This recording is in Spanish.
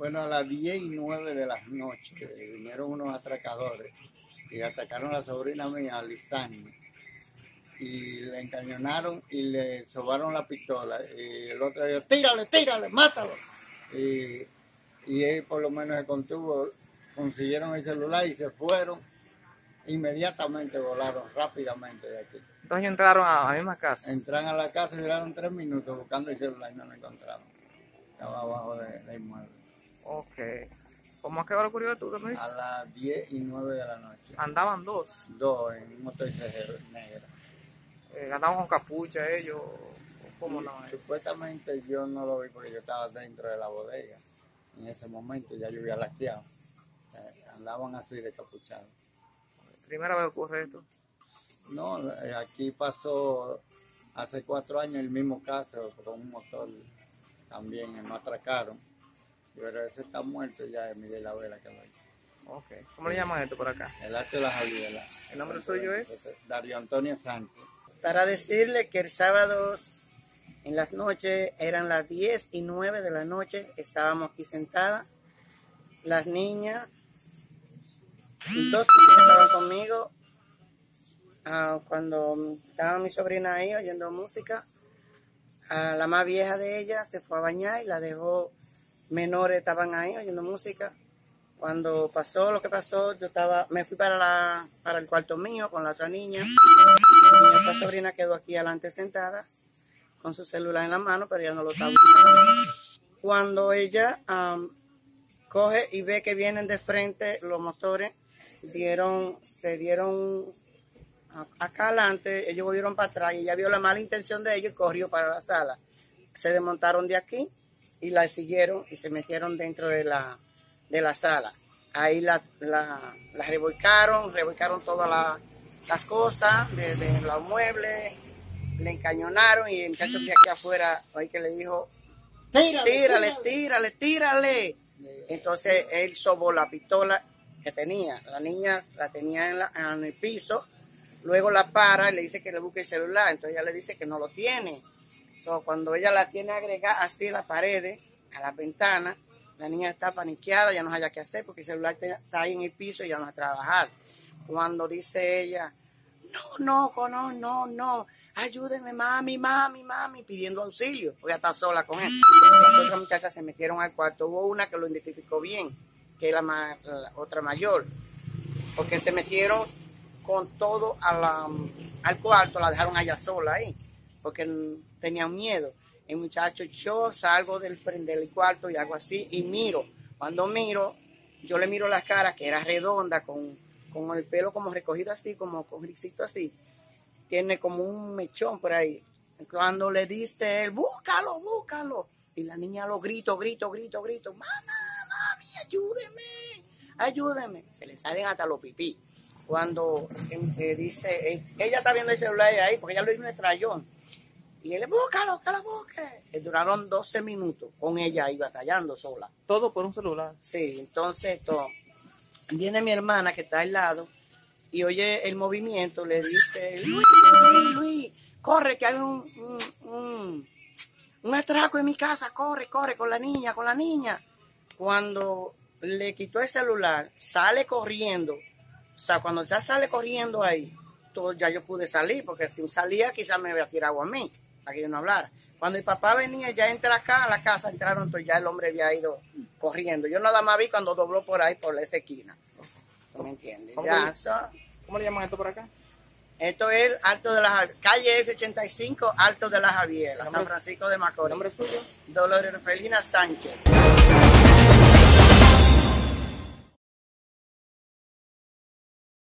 Bueno, a las 10 y 9 de la noche vinieron unos atracadores y atacaron a la sobrina mía, Lisani. Y le encañonaron y le sobaron la pistola. Y el otro dijo, tírale, tírale, mátalo. Y, y él por lo menos se contuvo, consiguieron el celular y se fueron. Inmediatamente volaron rápidamente de aquí. Entonces entraron a la misma casa. Entran a la casa y duraron tres minutos buscando el celular y no lo encontraron. Estaba abajo de, del inmueble. Ok. ¿Cómo a qué hora ocurrió? ¿Qué me A dices? las 10 y 9 de la noche. Andaban dos. Dos en un motor negra. Eh, andaban con capucha ellos. o ¿Cómo no? Supuestamente yo no lo vi porque yo estaba dentro de la bodega. En ese momento ya yo había laqueado. Eh, andaban así de capuchados. Primera vez ocurre esto. No, eh, aquí pasó hace cuatro años el mismo caso con un motor también, eh, no atracaron. Pero ese está muerto ya, es Miguel Avela que lo hizo. Ok. ¿Cómo le llaman esto por acá? El arte de la Javiela. ¿El nombre suyo es? Darío Antonio Sánchez. para decirle que el sábado en las noches eran las 10 y 9 de la noche, estábamos aquí sentadas, las niñas, dos niñas estaban conmigo, ah, cuando estaba mi sobrina ahí oyendo música, ah, la más vieja de ella se fue a bañar y la dejó, menores estaban ahí oyendo música. Cuando pasó lo que pasó, yo estaba, me fui para la, para el cuarto mío con la otra niña. Mi otra sobrina quedó aquí adelante sentada con su celular en la mano, pero ella no lo estaba usando. Cuando ella coge y ve que vienen de frente los motores, dieron, se dieron acá adelante, ellos volvieron para atrás y ella vio la mala intención de ellos y corrió para la sala. Se desmontaron de aquí y la siguieron y se metieron dentro de la, de la sala. Ahí la, la, la revolcaron, revolcaron todas la- las cosas de, de los muebles, le encañonaron y el muchacho de aquí afuera, ahí que le dijo, tírale, tírale, tírale. Entonces él sobó la pistola que tenía. La niña la tenía en, la- en el piso. Luego la para y le dice que le busque el celular. Entonces ella le dice que no lo tiene. So, cuando ella la tiene agregada así a las paredes, a las ventanas, la niña está paniqueada, ya no haya qué hacer porque el celular está ahí en el piso y ya no va a trabajar. Cuando dice ella, no, no, no, no, no, ayúdenme, mami, mami, mami, pidiendo auxilio, porque ella está sola con él. Las otras muchachas se metieron al cuarto, hubo una que lo identificó bien, que es la, ma- otra mayor, porque se metieron con todo a al cuarto, la dejaron allá sola ahí, porque tenían miedo. El muchacho, yo salgo del del cuarto y hago así y miro. Cuando miro, yo le miro la cara que era redonda, con, con el pelo como recogido así, como con risito así. Tiene como un mechón por ahí. Cuando le dice él, búscalo, búscalo. Y la niña lo grito, grito, grito, grito. Mamá, mami, ayúdeme, ayúdeme. Se le salen hasta los pipí. Cuando em, eh, dice, eh, ella está viendo el celular ahí, porque ella lo hizo en el trayón. Y él, búscalo, que la busque. Duraron 12 minutos con ella ahí batallando sola. Todo por un celular. Sí, entonces esto, viene mi hermana que está al lado y oye el movimiento, le dice, Luis, Luis, Luis, corre que hay un, un, un, un atraco en mi casa, corre, corre con la niña, con la niña. Cuando le quitó el celular, sale corriendo, o sea, cuando ya sale corriendo ahí, todo, ya yo pude salir, porque si salía quizás me había tirado a mí, para que yo no hablara. Cuando el papá venía, ya entra acá a la casa, entraron, entonces ya el hombre había ido corriendo. Yo nada más vi cuando dobló por ahí, por esa esquina. ¿Tú me entiendes? ¿Cómo Ya, le- eso- ¿Cómo le llaman esto por acá? esto es Alto de la Javier, calle F85, Alto de la Nombre- San Francisco de Macorís. ¿Nombre suyo? Dolores Felina Sánchez.